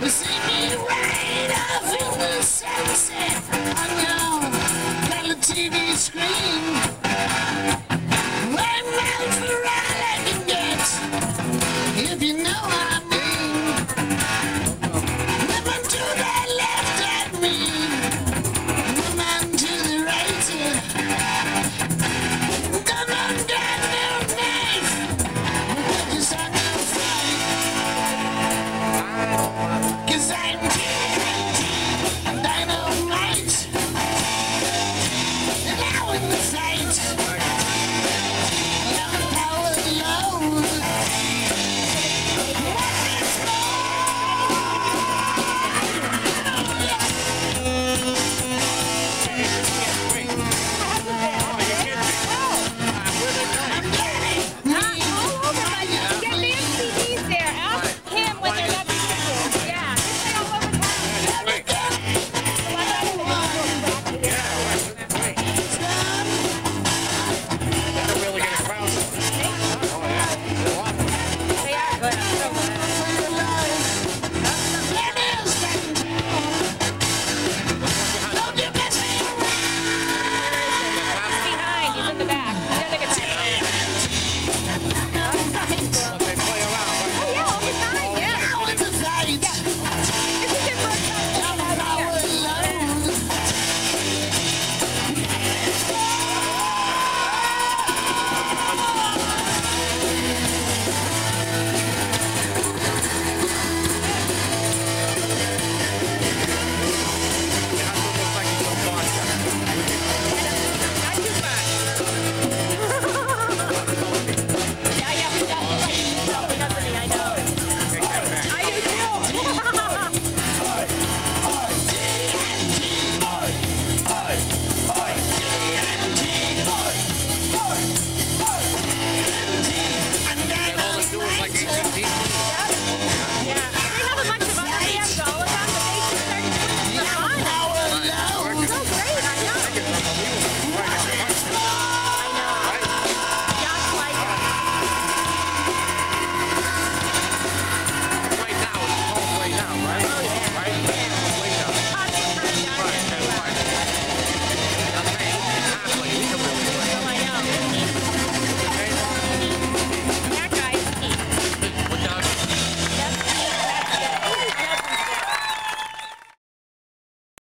The sleepy rain, the sunset TV screen.